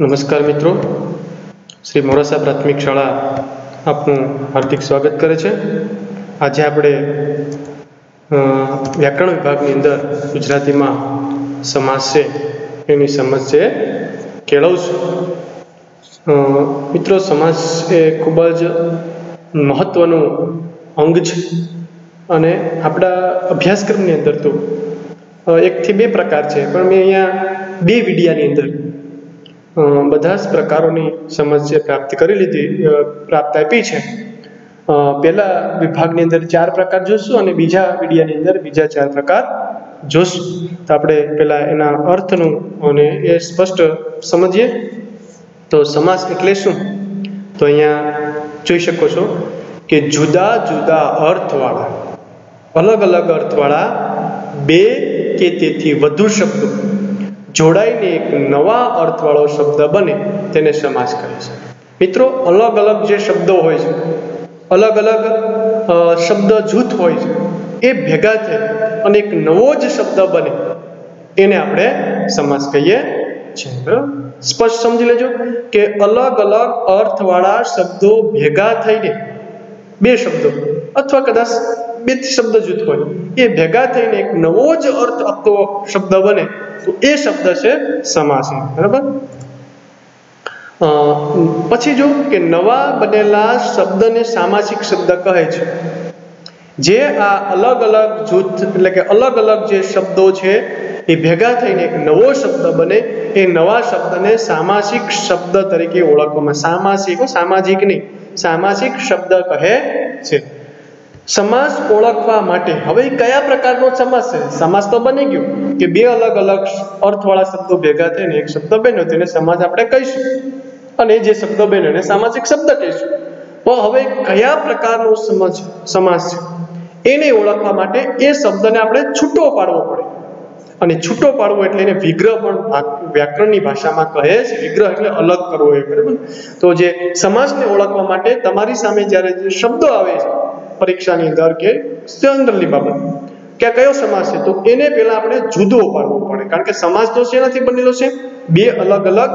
નમસ્કાર મિત્રો. શ્રી મોરાસા પ્રાથમિક શાળા આપનું હાર્દિક સ્વાગત કરે છે. આજે આપણે વ્યાકરણ વિભાગની અંદર ગુજરાતીમાં સમાસ છે, એની સમજ છે કેળવશું. મિત્રો, સમાસ એ ખૂબ જ મહત્વનું અંગ છે. અને આપણા અભ્યાસક્રમની અંદર તો એકથી બે પ્રકાર છે. પણ મેં અહીંયા બે વિડિયાની અંદર બધા જ પ્રકારોની સમસ્યા પ્રાપ્ત કરી લીધી પ્રાપ્ત આપી છે. પહેલા વિભાગની અંદર ચાર પ્રકાર જોશું અને બીજા વિડિયાની અંદર બીજા ચાર પ્રકાર જોશું. તો આપણે પહેલા એના અર્થનું અને એ સ્પષ્ટ સમજીએ. તો સમાસ એટલે શું? તો અહીંયા જોઈ શકો છો કે જુદા જુદા અર્થવાળા, અલગ અલગ અર્થવાળા બે કે તેથી વધુ શબ્દો. જોડાઈને એક નવા અર્થવાળો શબ્દ બને તેને સમાસ કહે છે મિત્રો, અલગ અલગ જે શબ્દો હોય છે, અલગ અલગ શબ્દ જૂથ હોય છે, એ ભેગા થઈ અને એક નવો જ શબ્દ બને એને આપણે સમાસ કહીએ છીએ? સ્પષ્ટ સમજી લેજો કે અલગ અલગ અર્થવાળા શબ્દો ભેગા થઈને બે શબ્દો અથવા કદાચ બે શબ્દ જૂથ હોય, એ ભેગા થઈને એક નવો જ અર્થ આપતો શબ્દ બને તો એ શબ્દ છે સમાસ. બરાબર? પછી જો કે નવા બનેલા શબ્દને સામાસિક શબ્દ કહે છે. જે આ અલગ અલગ જૂથ, એટલે કે અલગ અલગ જે શબ્દો છે, એ ભેગા થઈને એક નવો શબ્દ બને, એ નવા શબ્દને સામાસિક શબ્દ તરીકે ઓળખવામાં. સામાસિક સામાજિક નહીં. સામાસિક શબ્દ કહે છે. સમાસ ઓળખવા માટે. હવે કયા પ્રકારનો સમાસ છે? સમાસ તો બની ગયો કે બે અલગ અલગ અર્થવાળા શબ્દો ભેગા થઈને એક શબ્દ બન્યો તેને સમાસ આપણે કહીશું. અને જે શબ્દ બન્યો એને સામાજિક શબ્દ કહીશું. પણ હવે કયા પ્રકારનો સમજ સમાસ છે? એને ઓળખવા માટે એ શબ્દને આપણે છૂટો પાડવો પડે. અને છૂટો પાડવો એટલે એને વિગ્રહ પણ વ્યાકરણની ભાષામાં કહે છે. વિગ્રહ એટલે અલગ કરવો એ બરાબર. તો જે સમાજને ઓળખવા માટે તમારી સામે જ્યારે જે શબ્દો આવે છે પરીક્ષાની અંદર કે જનરલની બાબત. કે કયો સમાસ છે? તો એને પહેલા આપણે જુદો પાડવો પડે. કારણ કે સમાસ તો શેનાથી બનેલો છે. બે અલગ અલગ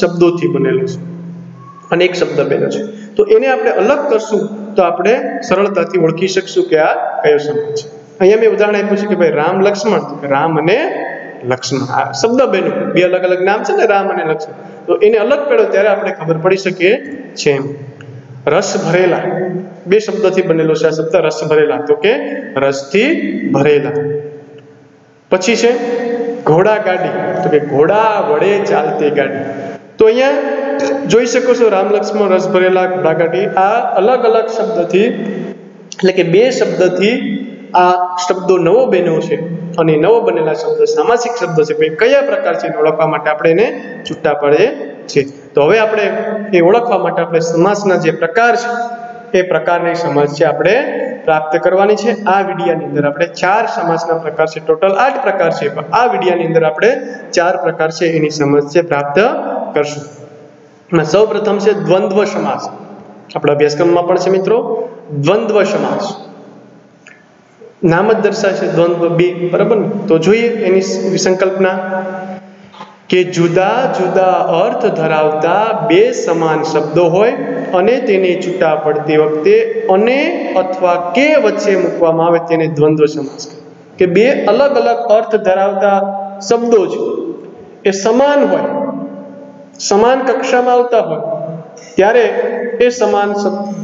શબ્દોથી બનેલો છે. અને એક શબ્દ બન્યો છે. તો એને આપણે અલગ કરશું તો આપણે સરળતાથી ઓળખી શકશું કે આ કયો સમાજ છે. અહીંયા મેં ઉદાહરણ આપ્યું છે કે ભાઈ રામ લક્ષ્મણ. રામ અને લક્ષ્મણ. આ શબ્દ બહેનું બે અલગ અલગ નામ છે ને રામ અને લક્ષ્મણ. તો એને અલગ પડ્યો ત્યારે આપણે ખબર પડી શકીએ છે રસ ભરેલા. બે શબ્દથી બનેલો છે. આ શબ્દ રસ ભરેલા. તો કે રસથી ભરેલા. પછી છે ઘોડા ગાડી. તો કે ઘોડા વડે ચાલતી ગાડી. તો અહીંયા જોઈ શકો છો રામ લક્ષ્મણ રસ ભરેલા, ઘોડા ગાડી. આ અલગ અલગ શબ્દથી, એટલે કે બે શબ્દથી આ શબ્દો નવો બન્યો છે. અને નવો બનેલા શબ્દ સામાસિક શબ્દ છે. ભાઈ કયા પ્રકાર છે ઓળખવા માટે આપણે એને છૂટા પડે છે. તો હવે આપણે એ ઓળખવા માટે આપણે સમાસના જે પ્રકાર છે એ પ્રકારની સમજ છે આપણે પ્રાપ્ત કરવાની છે. આ વિડિયાની અંદર આપણે ચાર સમાસના પ્રકાર છે. ટોટલ આઠ પ્રકાર છે. પણ આ વિડિયાની અંદર આપણે ચાર પ્રકાર છે એની સમજ છે પ્રાપ્ત કરશું. સૌ પ્રથમ છે દ્વંદ્વ સમાસ. આપણા અભ્યાસક્રમમાં પણ છે મિત્રો. દ્વંદ્વ સમાસ. નામ જ દર્શાવે છે દ્વંદ્વ બે. બરાબર ને? તો જોઈએ એની સંકલ્પના. કે જુદા જુદા અર્થ ધરાવતા બે સમાન શબ્દો હોય અને તેને છૂટા પડતી વખતે અને અથવા કે વચ્ચે મૂકવામાં આવે તેને દ્વંદ્વ સમાસ કે બે અલગ અલગ અર્થ ધરાવતા શબ્દો છે એ સમાન હોય, સમાન કક્ષામાં આવતા હોય, ત્યારે એ સમાન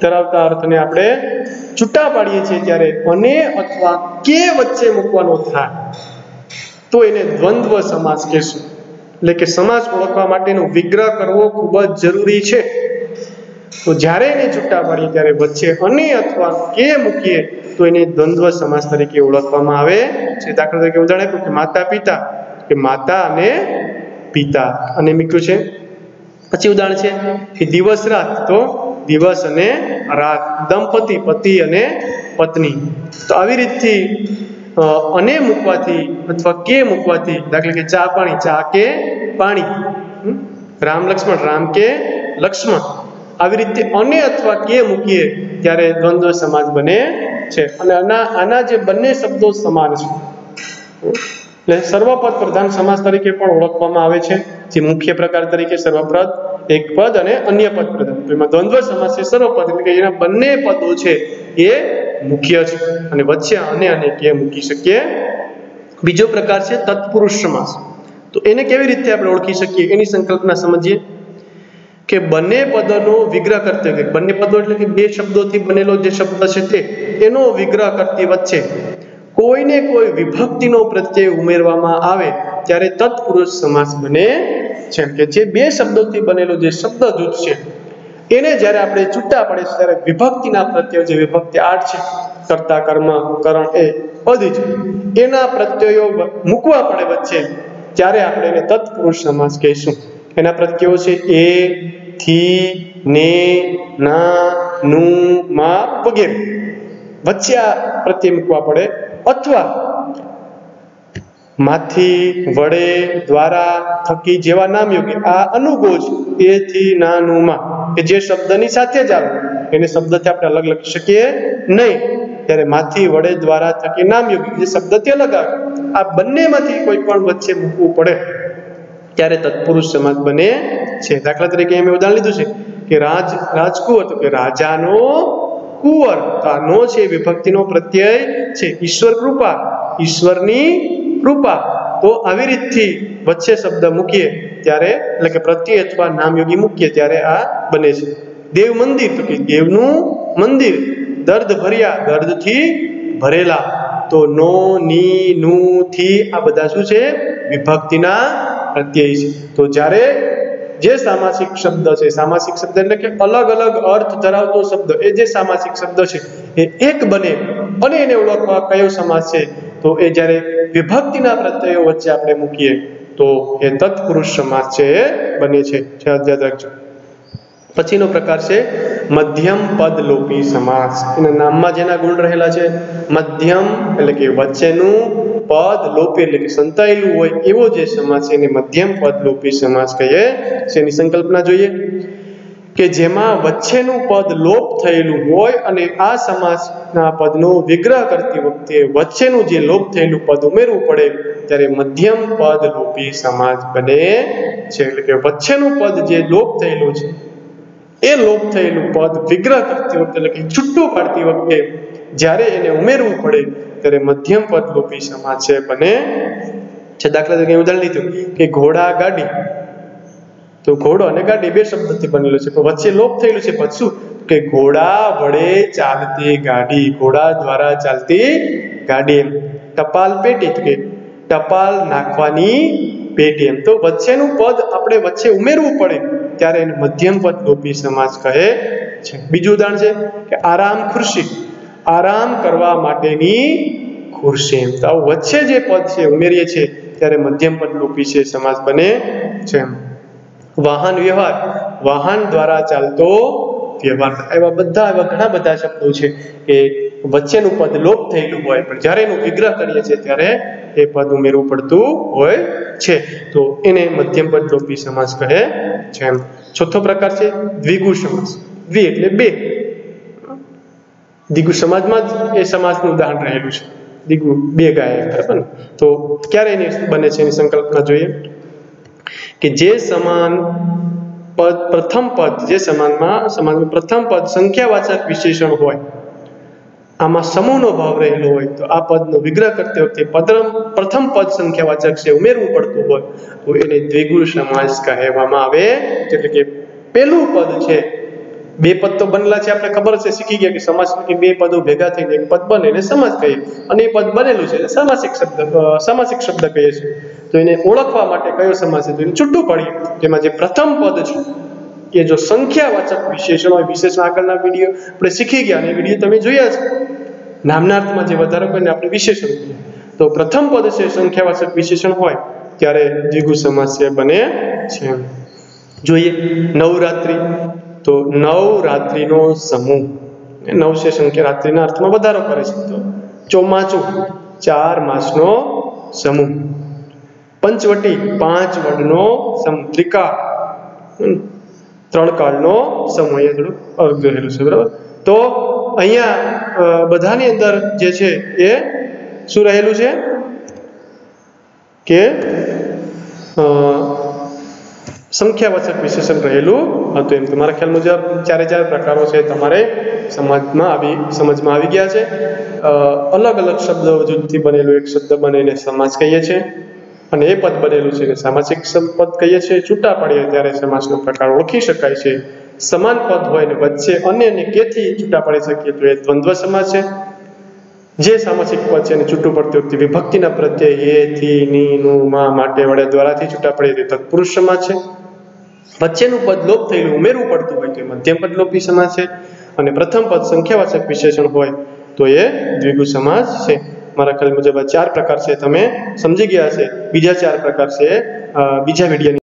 ધરાવતા અર્થને આપણે છૂટા પાડીએ છીએ ત્યારે અને અથવા કે વચ્ચે મૂકવાનો થાય. તો એને દ્વંદ્વ સમાસ કહેશું. એટલે કે સમાજ ઓળખવા માટેનો વિગ્રહ કરવો ખૂબ જ જરૂરી છે. તો જ્યારે એને છૂટા પાડીએ ત્યારે વચ્ચે અને અથવા કે મૂકીએ તો એને દ્વંદ્વ સમાસ તરીકે ઓળખવામાં આવે છે. દાખલા તરીકે ઉદાહરણ આપ્યું કે માતા પિતા, કે માતા અને પિતા. અને મિત્રો છે, પછી ઉદાહરણ છે, કે દિવસ રાત, તો દિવસ અને રાત. દંપતિ, પતિ અને પત્ની. તો આવી રીતથી અને મૂકવાથી અથવા કે મૂકવાથી, દાખલા કે ચા પાણી, ચા કે પાણી? રામ લક્ષ્મણ, રામ કે લક્ષ્મણ. આવી રીતે અને અથવા કે મૂકીએ ત્યારે દ્વંદ્વ સમાજ બને છે. અને આના આના જે બંને શબ્દો સમાન છે. એટલે સર્વપદ પ્રધાન સમાસ તરીકે પણ ઓળખવામાં આવે છે. જે મુખ્ય પ્રકાર તરીકે સર્વપદ, એક પદ અને અન્ય પદ પ્રધાન. એમાં દ્વંદ્વ સમાસ છે સર્વપદ, એટલે કે એના બંને પદો છે. એ મુખ્ય છે. અને વચ્ચે અને અને કે મૂકી શકીએ. બીજો પ્રકાર છે તત્પુરુષ સમાસ. તો એને કેવી રીતે આપણે ઓળખી શકીએ? એની સંકલ્પના સમજીએ. કે બંને પદોનો વિગ્રહ કરતી વખતે બંને પદો એટલે કે બે શબ્દોથી બનેલો જે શબ્દ છે તે, એનો વિગ્રહ કરતી વચ્ચે કોઈને કોઈ વિભક્તિનો પ્રત્યય ઉમેરવામાં આવે ત્યારે તત્પુરુષ સમાસ બને. છે કે જે બે શબ્દોથી બનેલો જે શબ્દ જૂથ છે એને જ્યારે આપણે છૂટા પડે છે, ત્યારે વિભક્તિના પ્રત્યયો જે વિભક્તિ આઠ છે, કર્તા, કર્મ, કરણ એ બધી જ, એના પ્રત્યયો મૂકવા પડે વચ્ચે, ત્યારે આપણે એને તત્પુરુષ સમાસ કહીશું. એના પ્રત્યયો છે, એ, થી, ને, ના, નું, માં, વગેરે. વચ્ચે આ પ્રત્યય મૂકવા પડે. અથવા માંથી વડે દ્વારા થકી જેવા નામ યોગી. આ અનુગોજ એથી નાનુમાં કે જે શબ્દની સાથે જ આવે. એને શબ્દથી આપણે અલગ લખી શકીએ નહીં. ત્યારે માથી વડે દ્વારા થકી નામ યોગી. જે શબ્દથી અલગ આવે. આ બંનેમાંથી કોઈ પણ વચ્ચે મૂકવું પડે. ત્યારે તત્પુરુષ સમાજ બને છે. દાખલા તરીકે મેં ઉદાહરણ લીધું છે કે રાજ, રાજકુંવર તો કે રાજાનો કુંવર. તો આ નો છે વિભક્તિનો પ્રત્યય છે. ઈશ્વર કૃપા. ઈશ્વરની કૃપા તો આવી રીતથી વચ્ચે શબ્દ મૂકીએ ત્યારે એટલે કે પ્રત્યય અથવા નામયોગી મૂકીએ ત્યારે આ બને છે. દેવ મંદિર તો કે દેવનું મંદિર. દર્દ ભર્યા દર્દથી ભરેલા. તો નો, ની, નું, થી આ બધા શું છે? વિભક્તિના પ્રત્યય છે. તો જ્યારે જે સામાસિક શબ્દ છે, સામાસિક શબ્દ એટલે કે અલગ અલગ અર્થ ધરાવતો શબ્દ, એ જે સામાસિક શબ્દ છે એ એક બને અને એને ઓળખવા કયો સમાસ છે, તો એ જ્યારે વિભક્તિના પ્રત્યયો વચ્ચે આપણે મૂકીએ, તો એ તત્પુરુષ સમાસ છે એ બને છે. યાદ રાખજો. પછીનો પ્રકાર છે મધ્યમ પદ લોપી સમાસ એના નામમાં જેના ગુણ રહેલા છે? મધ્યમ એટલે કે વચ્ચેનું પદ લોપી એટલે કે સંતાયેલું હોય એવો જે સમાસ છે, એને મધ્યમ પદ લોપી સમાસ કહીએ છે એની સંકલ્પના જોઈએ. કે જેમાં વચ્ચેનું પદ લોપ થયેલું હોય અને આ સમાસના પદનો વિગ્રહ કરતી વખતે વચ્ચેનું જે લોપ થયેલું પદ ઉમેરવું પડે, ત્યારે મધ્યમ પદ લોપી સમાસ બને છે. એટલે કે વચ્ચેનું પદ જે લોપ થયેલું છે, એ લોપ થયેલું પદ વિગ્રહ કરતી વખતે એટલે કે છૂટું પાડતી વખતે જ્યારે એને ઉમેરવું પડે, ત્યારે મધ્યમ પદ લોપી સમાસ છે, બને છે. દાખલા તરીકે ઉદાહરણ લીધું કે ઘોડા ગાડી તો ઘોડો અને ગાડી બે શબ્દથી બનેલો છે. પણ વચ્ચે લોપ થયેલું છે પછી કે ઘોડા વડે ચાલતી ગાડી, ઘોડા દ્વારા ચાલતી ગાડી એમ. ટપાલ પેટી કે ટપાલ નાખવાની પેટી એમ. તો વચ્ચેનું પદ આપણે વચ્ચે ઉમેરવું પડે ત્યારે એને મધ્યમ પદ લોપી સમાસ કહે છે. બીજું ઉદાહરણ છે કે આરામ ખુરશી. આરામ કરવા માટેની ખુરશી એમ. તો વચ્ચે જે પદ છે, ઉમેરીએ છીએ, ત્યારે મધ્યમ પદ લોપી છે સમાસ બને છે એમ. વાહન વ્યવહાર. વાહન દ્વારા ચાલતો વ્યવહાર. એવા બધા, એવા ઘણા બધા શબ્દો છે કે વચ્ચેનું પદ લોપ થયેલું હોય, પણ જ્યારે એનું વિગ્રહ કરીએ છીએ ત્યારે એ પદ ઉમેરવું પડતું હોય છે. તો એને મધ્યમ પદ લોપી સમાસ કહે છે એમ. ચોથો પ્રકાર છે, દ્વિગુ સમાસ. દ્વિ એટલે બે. દ્વિગુ સમાજમાં જ એ સમાસનું ઉદાહરણ રહેલું છે. દ્વિગુ બે ગાય, બરાબર તો ક્યારે એની બને છે એની સંકલ્પના જોઈએ? કે જે સમાન પદ, પ્રથમ પદ, જે સમાનમાં સમાનમાં પ્રથમ પદ સંખ્યાવાચક વિશેષણ હોય, આમાં સમૂહનો ભાવ રહેલો હોય, તો આ પદનો વિગ્રહ કરતી વખતે પદમ પ્રથમ પદ સંખ્યાવાચક છે ઉમેરવું પડતું હોય. તો એને દ્વિગુ સમાસ કહેવામાં આવે, એટલે કે પેલું પદ છે બે પદ તો બનેલા છે, આપણે ખબર છે, શીખી ગયા કે સમાસ બે પદો ભેગા થઈને એક પદ બને એને સમાસ કહીએ. અને એ પદ બનેલું છે એટલે સામાસિક શબ્દ સામાસિક શબ્દ કહીએ છીએ. તો એને ઓળખવા માટે કયો સમાસ છે તો એને છૂટું પડીએ તેમાં જે પ્રથમ પદ છે, એ જો સંખ્યાવાચક વિશેષણ હોય, વિશેષણ આગળના વીડિયો આપણે શીખી ગયા અને વીડિયો તમે જોયા છે. નામનાર્થમાં જે વધારો કરીને આપણે વિશેષણ તો પ્રથમ પદ છે, સંખ્યાવાચક વિશેષણ હોય, ત્યારે દ્વિગુ સમાસ છે બને છે. જોઈએ, નવરાત્રિ તો નવરાત્રિનો સમૂહ. નવ છે સંખ્યા રાત્રિના અર્થમાં વધારો કરે છે. તો ચોમાચું ચાર માસનો સમૂહ. પંચવટી, પાંચ વડનો સમૂહ. ત્રિકા ત્રણ કાળનો સમૂહ. અહીંયા થોડું અર્ગ રહેલું છે, બરાબર? તો અહીંયા બધાની અંદર જે છે એ શું રહેલું છે? કે સંખ્યાવાચક વિશેષણ રહેલું હતું. એમ તમારા ખ્યાલ મુજબ ચારે ચાર પ્રકારો છે તમારે સમાજમાં આવી, સમજમાં આવી ગયા છે. અલગ અલગ શબ્દ વજૂદથી બનેલું એક શબ્દ બનીને સમાજ કહીએ છીએ અને એ પદ બનેલું છે કે સામાજિક સમ- પદ કહીએ છીએ. છૂટા પાડીએ ત્યારે સમાજનો પ્રકાર ઓળખી શકાય છે. સમાન પદ હોય ને વચ્ચે અન્ય ને કેથી છૂટા પાડી શકીએ તો એ દ્વંદ્વ સમાજ છે. જે સામાસિક પદ છે એને છૂટું પડતી વખતે વિભક્તિના પ્રત્યય એ થી, ની, નું, માં, માટે, વડે દ્વારાથી છૂટા પડે તે તત્પુરુષ સમાસ છે. વચ્ચેનું પદ લોપ થયેલું ઉમેરવું પડતું હોય તો મધ્યમ પદ લોપી સમાજ છે. અને પ્રથમ પદ સંખ્યાવાચક વિશેષણ હોય તો એ દ્વિગુ સમાજ છે. મારા ખ્યાલ મુજબ આ ચાર પ્રકાર છે. તમે સમજી ગયા છે બીજા ચાર પ્રકાર છે. બીજા વિડીયોની